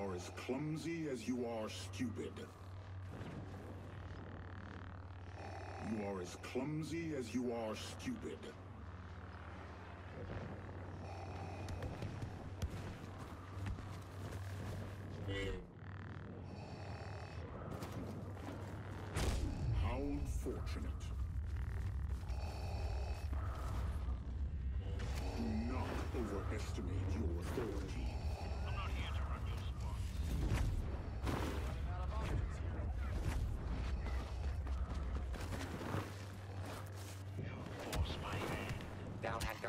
You are as clumsy as you are stupid. You are as clumsy as you are stupid. How unfortunate. Do not overestimate your authority.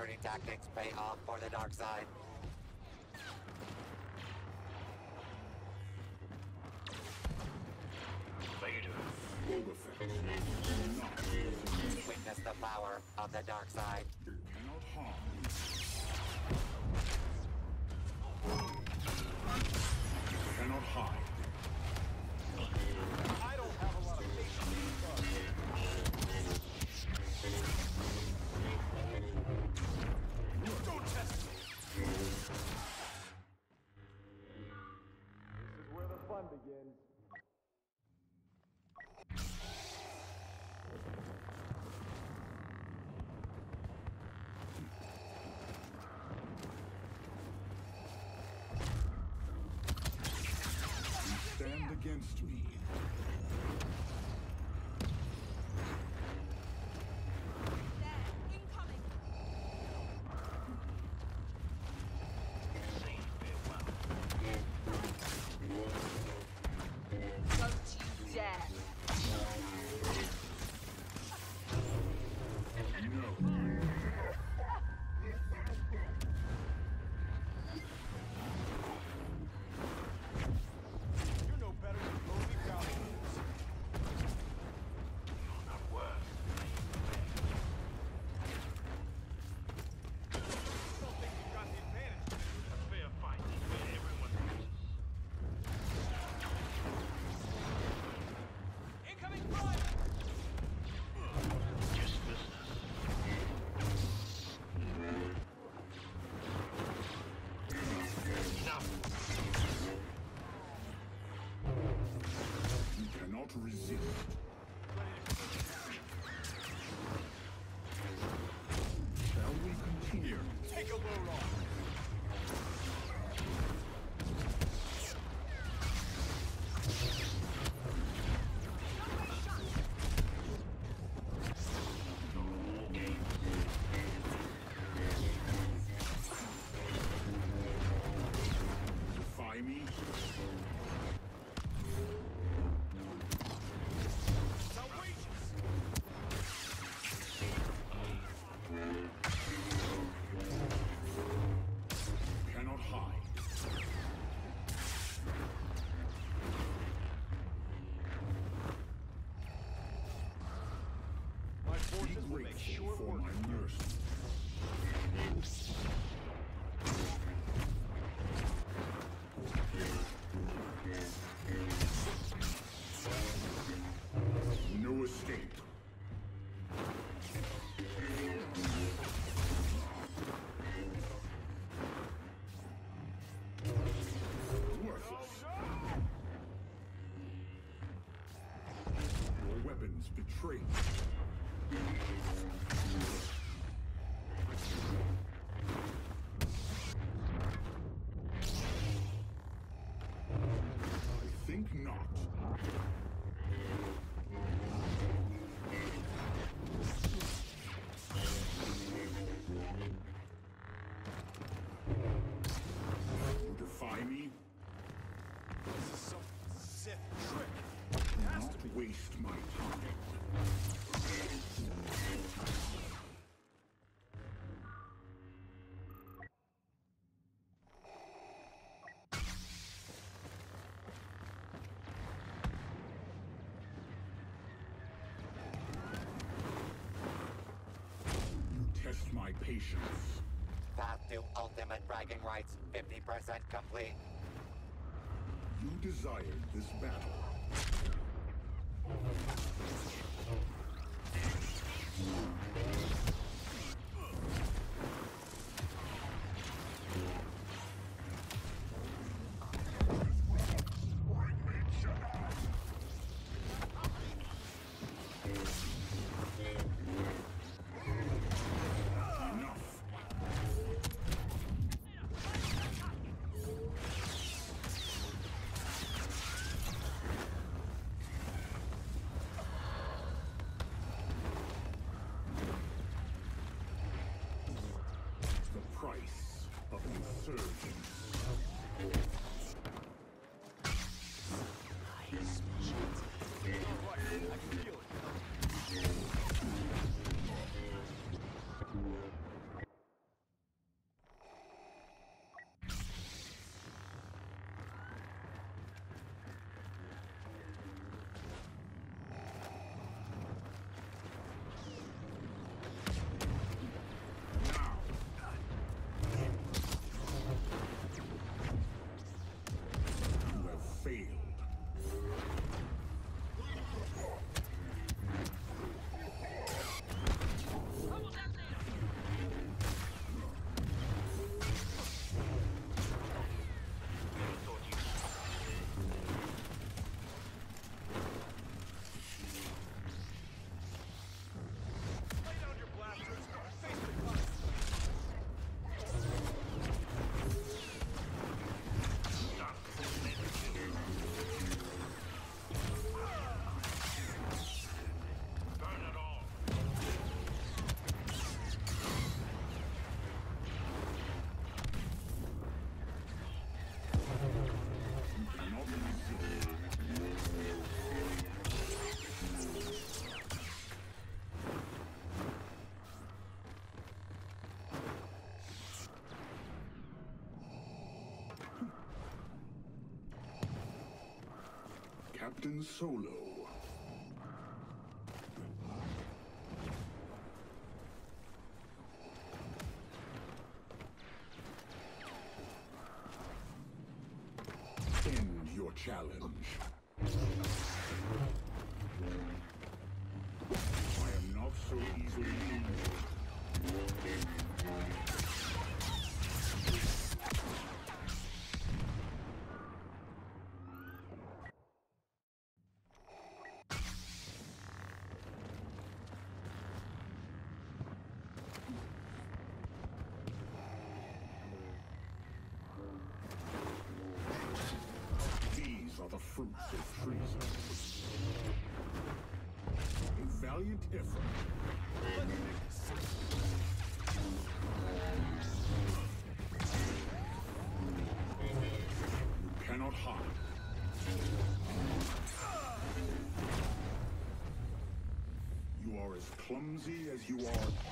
Dirty tactics pay off for the dark side. Vader. Boba Fett. Do not listen. Witness the power of the dark side. You cannot harm. You cannot hide. Cannot resist. Grateful for my mercy. No escape. Worthless. Your weapons betray me. I think not. My patience. Path to ultimate bragging rights, 50% complete. You desired this battle. Surge. Captain Solo. End your challenge. I am not so easily injured. Fruits of treason. A valiant effort. You cannot hide. You are as clumsy as you are.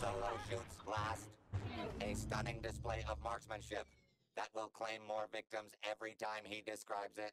Solo shoots. A stunning display of marksmanship that will claim more victims every time he describes it.